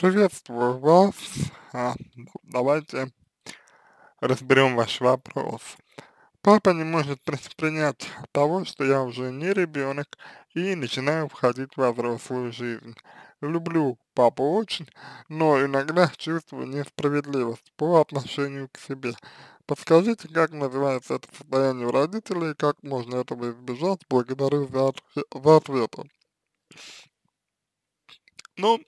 Приветствую вас. А, давайте разберем ваш вопрос. Папа не может принять того, что я уже не ребенок и начинаю входить во взрослую жизнь. Люблю папу очень, но иногда чувствую несправедливость по отношению к себе. Подскажите, как называется это состояние у родителей, как можно этого избежать? Благодарю за, за ответы. Ну,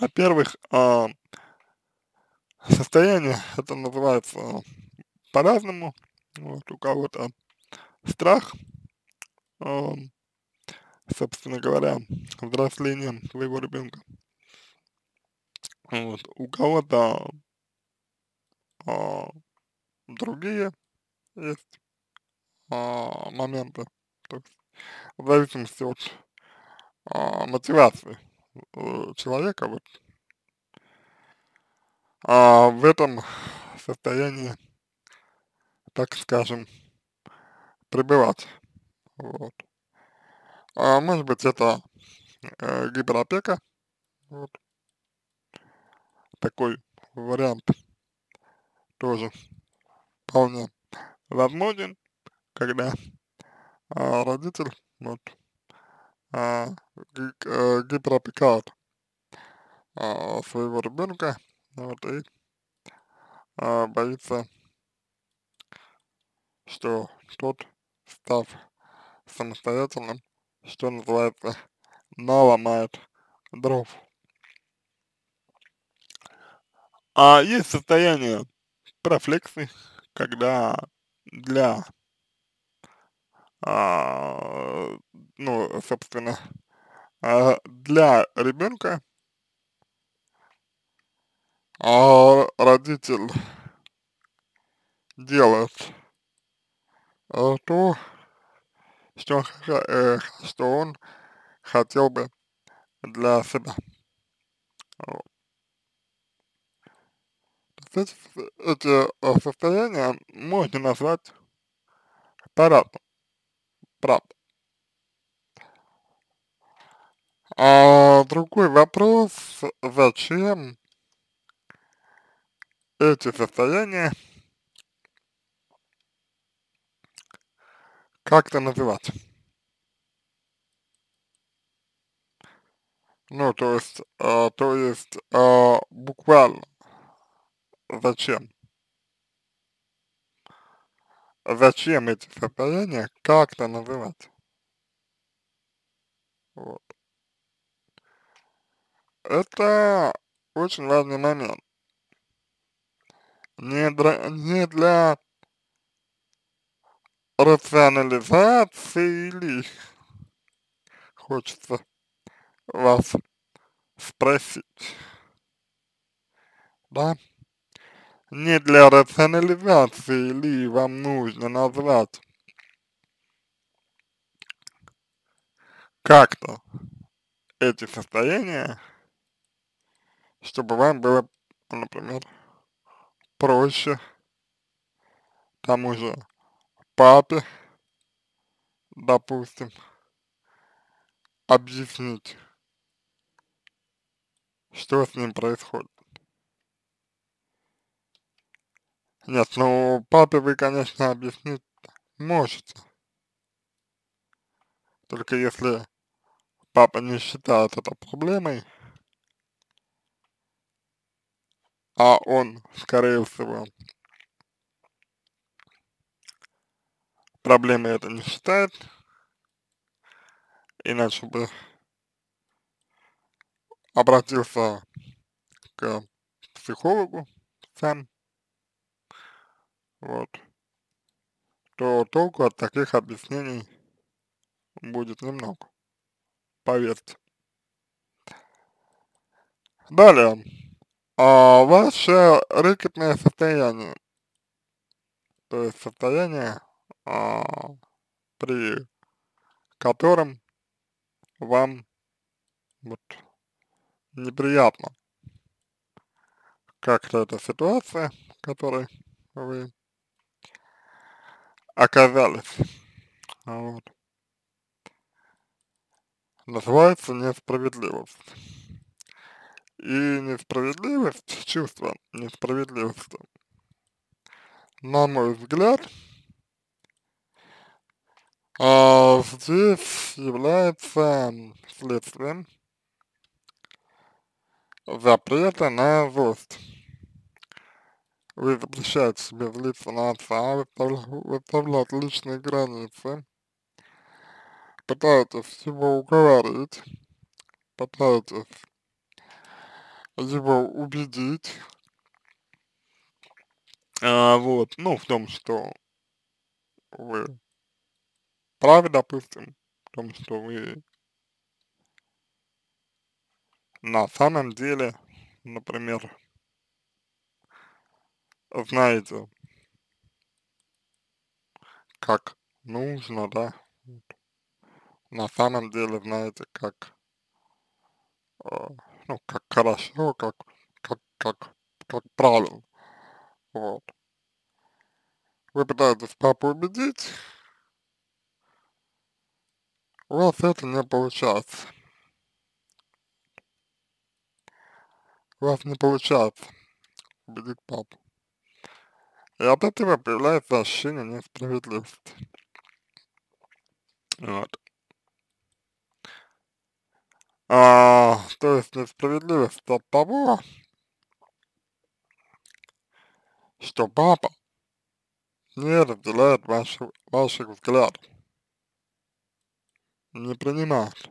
во-первых, э, состояние это называется по-разному. Вот, у кого-то страх, э, собственно говоря, взрослением своего ребенка. Вот, у кого-то э, другие есть э, моменты, то есть в зависимости от э, мотивации человека вот а в этом состоянии, так скажем, пребывать. Вот. А может быть это э, гиперопека, вот. такой вариант тоже вполне возможен, когда а, родитель вот а, э, гиперопекают а, своего ребенка, вот, и а, боится, что тот, став самостоятельным, что называется, наломает дров. А есть состояние профлексии, когда для а, ну, собственно, а, для ребенка а, родитель делает а, то, что, э, что он хотел бы для себя. Вот. Эти, эти состояния можно назвать по-разному правда. А другой вопрос, зачем эти состояния как-то называть? Ну, то есть, а, то есть, а, буквально, зачем? Зачем эти состояния как-то называть. Вот. Это очень важный момент. Не для, не для рационализации или хочется вас спросить, да? Не для рационализации ли вам нужно назвать как-то эти состояния, чтобы вам было, например, проще тому же папе, допустим, объяснить, что с ним происходит. Нет, ну папе вы, конечно, объяснить можете. Только если папа не считает это проблемой, а он, скорее всего, проблемой это не считает, иначе бы обратился к психологу сам, вот, то толку от таких объяснений будет немного, поверьте. Далее, а, ваше рэкетное состояние, то есть состояние, а, при котором вам вот неприятно. Как-то эта ситуация, в которой вы оказались. Вот. Называется несправедливость. и несправедливость, чувство несправедливости, на мой взгляд, а, здесь является следствием запрета на злость. Вы запрещаете себе злиться на отца, выставлять личные границы, пытаетесь его уговаривать, пытаетесь его убедить, а, вот, ну, в том, что вы правы, допустим, в том, что вы на самом деле, например, знаете, как нужно, да, на самом деле знаете, как, э, ну, как хорошо, как, как, как, как правильно, вот. Вы пытаетесь папу убедить, у вас это не получается. У вас не получается убедить папу. И от этого появляется ощущение несправедливости. Вот. А, то есть несправедливость от того, что папа не разделяет ваши, ваших взглядов, не принимает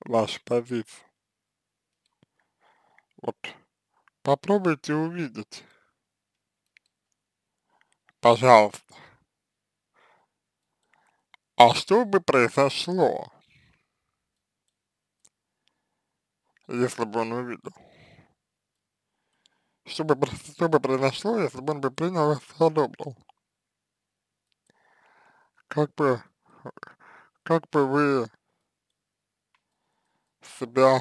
вашу позицию. Вот попробуйте увидеть, пожалуйста, а что бы произошло, если бы он увидел? Что бы, что бы произошло, если бы он бы принял и одобрил? Как бы, как бы вы себя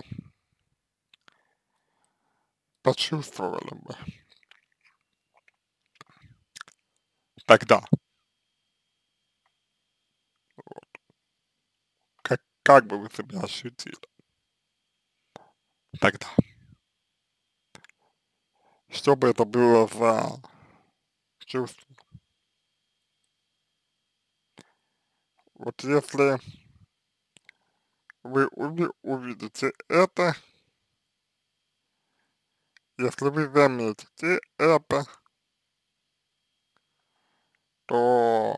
почувствовали бы тогда? Вот. Как, как бы вы себя ощутили тогда? Что бы это было за чувство? Вот если вы уви увидите это, если вы заметите это, то,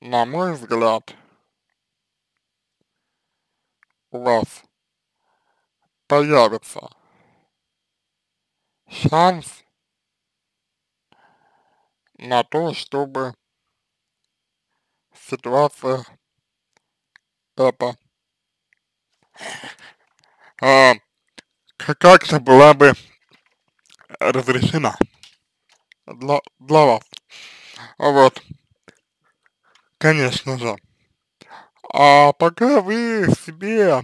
на мой взгляд, у вас появится шанс на то, чтобы ситуация эта а, как-то была бы разрешена для, для вас. Вот. Конечно же. А пока вы себе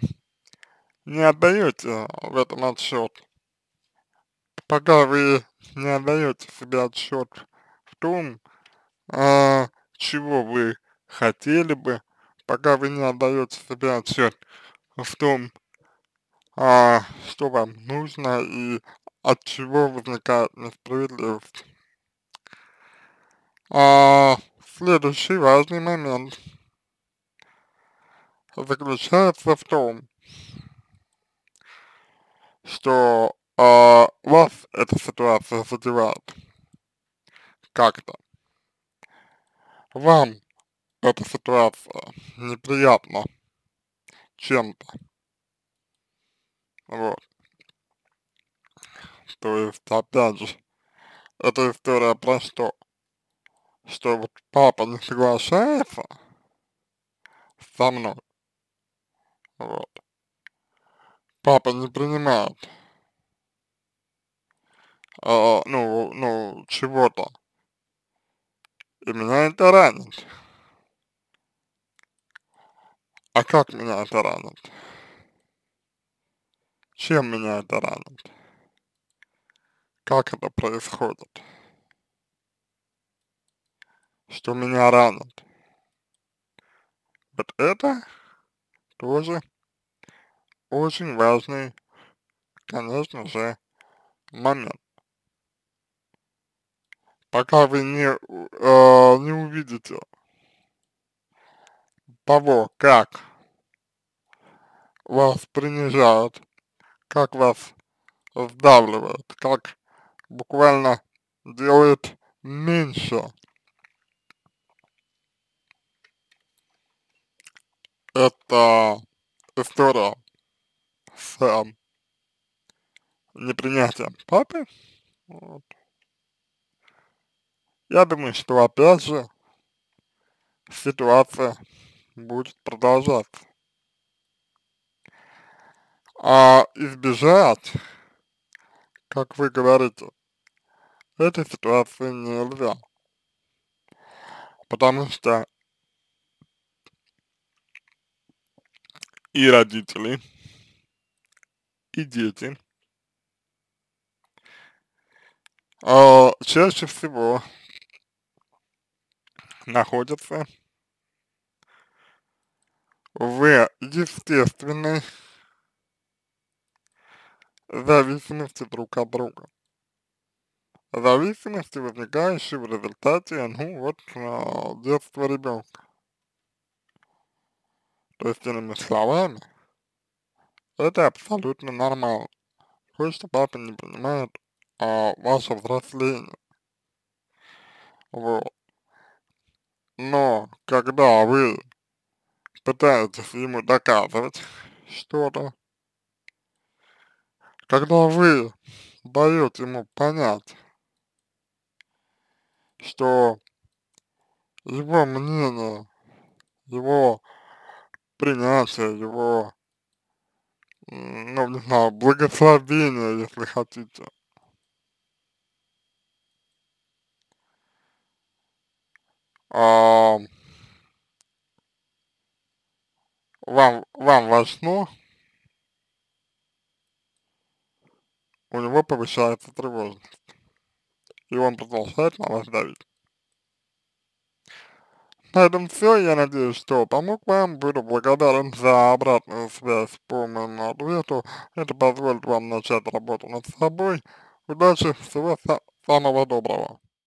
не отдаете в этом отчет, пока вы не отдаете себе отчет в том, а, чего вы хотели бы, пока вы не отдаете себе отчет в том, а, что вам нужно и от чего возникает несправедливость. А, следующий важный момент заключается в том, что а, вас эта ситуация задевает как-то. Вам эта ситуация неприятна чем-то. Вот. То есть, опять же, эта история про что? Что вот папа не соглашается со мной. Вот. Папа не принимает а, ну, ну, чего-то. И меня это ранит. А как меня это ранит? Чем меня это ранит? Как это происходит? Что меня ранит? Вот это тоже очень важный, конечно же, момент. Пока вы не, э, не увидите того, как вас принижают, как вас сдавливают, как буквально делают меньше, это история с э, непринятием папы, вот. Я думаю, что опять же ситуация будет продолжаться. А избежать, как вы говорите, этой ситуации нельзя. Потому что и родители, и дети э, чаще всего находятся в естественной зависимости друг от друга. Зависимости, возникающей в результате, ну вот, э, детства ребенка. То есть, иными словами, это абсолютно нормально. То, что папа не понимает а, ваше взросление. Вот. Но, когда вы пытаетесь ему доказывать что-то, когда вы даете ему понять, что его мнение, его принятие, его, ну, не знаю, благословение, если хотите. А, вам, вам важно, у него повышается тревожность, и он продолжает на вас давить. На этом все. Я надеюсь, что помог вам. Буду благодарен за обратную связь по моему ответу. Это позволит вам начать работу над собой. Удачи, всего самого доброго.